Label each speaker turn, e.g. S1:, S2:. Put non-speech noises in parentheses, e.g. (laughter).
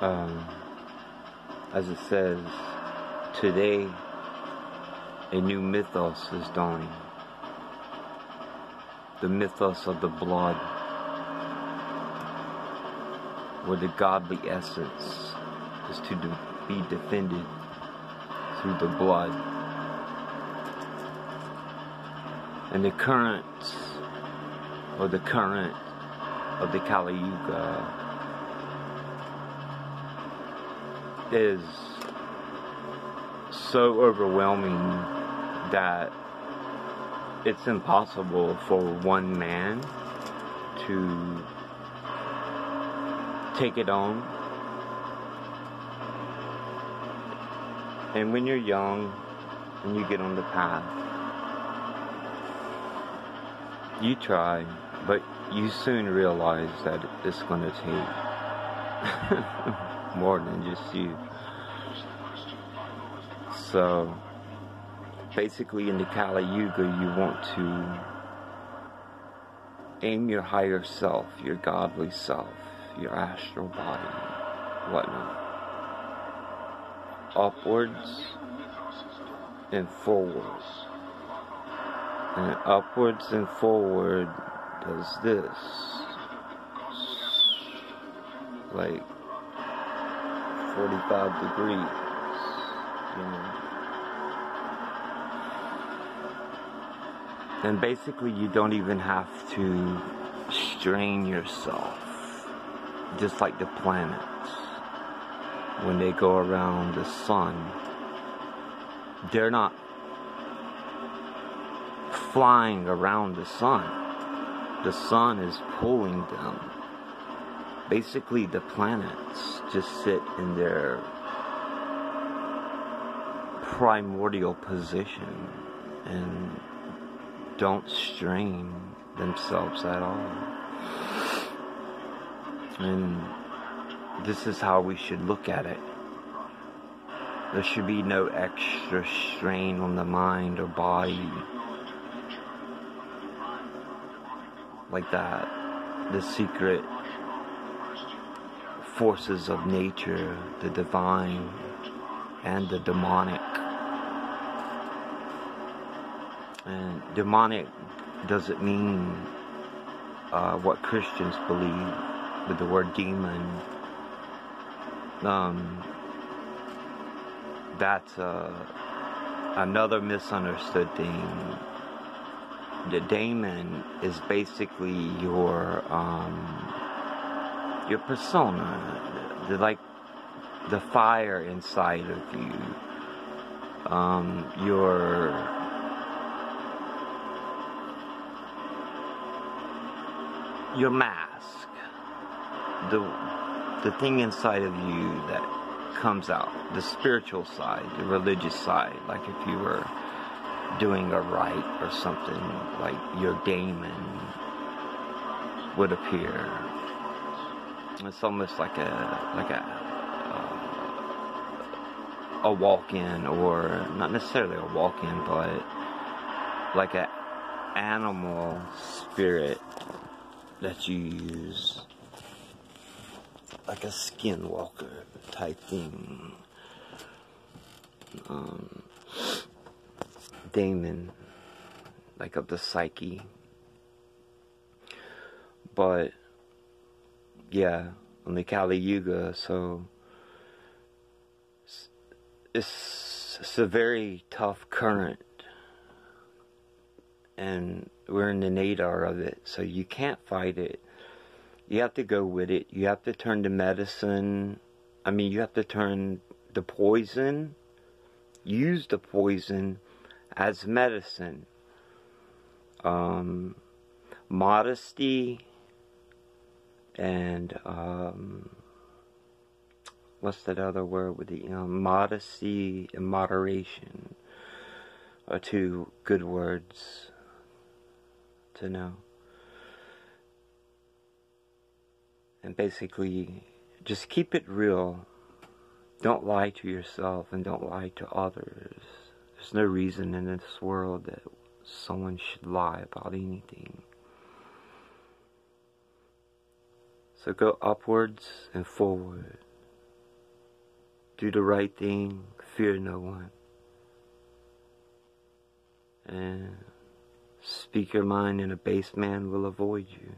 S1: um, as it says, today a new mythos is dawning. The mythos of the blood, where the godly essence is to be defended through the blood. And the currents, or the current of the Kali Yuga is so overwhelming that it's impossible for one man to take it on. And when you're young and you get on the path, you try, but you soon realize that it's going to take (laughs) more than just you. So, basically, in the Kali Yuga, you want to aim your higher self, your godly self, your astral body, whatnot, upwards and forwards. And upwards and forward does this. Like 45 degrees, you know. And basically, you don't even have to strain yourself, just like the planets. When they go around the sun, they're not flying around the sun. The sun is pulling them. Basically, the planets just sit in their primordial position and don't strain themselves at all. And this is how we should look at it. There should be no extra strain on the mind or body like that. The secret forces of nature, the divine and the demonic. And demonic doesn't mean uh, what Christians believe with the word demon. Um, that's uh, another misunderstood thing. The daemon is basically your um, your persona, the, like the fire inside of you, um, your your mask, the the thing inside of you that comes out, the spiritual side, the religious side, like if you were doing a rite or something, like your daemon would appear. It's almost like a like a uh, a walk-in, or not necessarily a walk-in, but like a animal spirit that you use like a skinwalker type thing. Um, daemon, like of the psyche. But yeah, on the Kali Yuga, so it's, it's a very tough current, and we're in the nadir of it, so you can't fight it. You have to go with it. You have to turn the medicine. I mean, you have to turn the poison, use the poison as medicine. Um, modesty and um, what's that other word with the um, modesty and moderation are two good words to know. And basically, just keep it real. Don't lie to yourself and don't lie to others. There's no reason in this world that someone should lie about anything. So go upwards and forward. do the right thing, fear no one. And speak your mind, and a base man will avoid you.